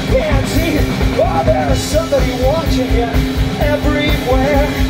you can't see. Oh, there's somebody watching you everywhere.